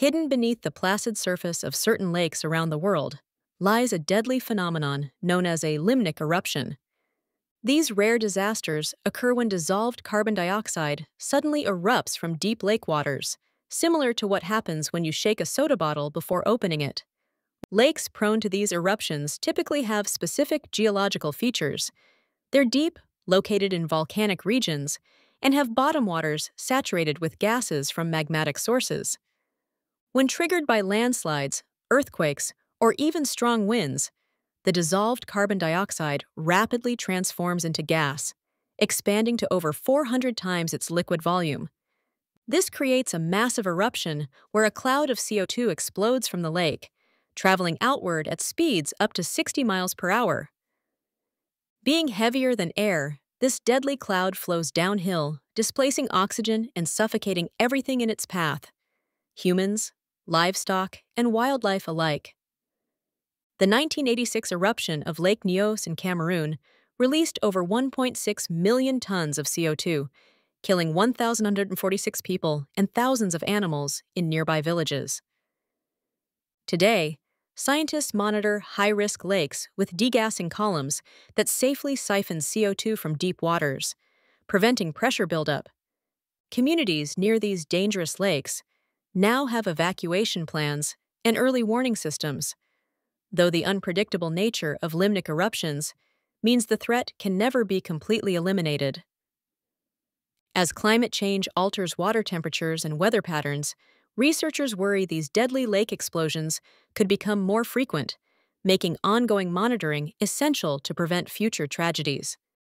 Hidden beneath the placid surface of certain lakes around the world lies a deadly phenomenon known as a limnic eruption. These rare disasters occur when dissolved carbon dioxide suddenly erupts from deep lake waters, similar to what happens when you shake a soda bottle before opening it. Lakes prone to these eruptions typically have specific geological features. They're deep, located in volcanic regions, and have bottom waters saturated with gases from magmatic sources. When triggered by landslides, earthquakes, or even strong winds, the dissolved carbon dioxide rapidly transforms into gas, expanding to over 400 times its liquid volume. This creates a massive eruption where a cloud of CO2 explodes from the lake, traveling outward at speeds up to 60 miles per hour. Being heavier than air, this deadly cloud flows downhill, displacing oxygen and suffocating everything in its path humans, livestock, and wildlife alike. The 1986 eruption of Lake Nyos in Cameroon released over 1.6 million tons of CO2, killing 1,146 people and thousands of animals in nearby villages. Today, scientists monitor high risk lakes with degassing columns that safely siphon CO2 from deep waters, preventing pressure buildup. Communities near these dangerous lakes now have evacuation plans and early warning systems though the unpredictable nature of limnic eruptions means the threat can never be completely eliminated. As climate change alters water temperatures and weather patterns, researchers worry these deadly lake explosions could become more frequent, making ongoing monitoring essential to prevent future tragedies.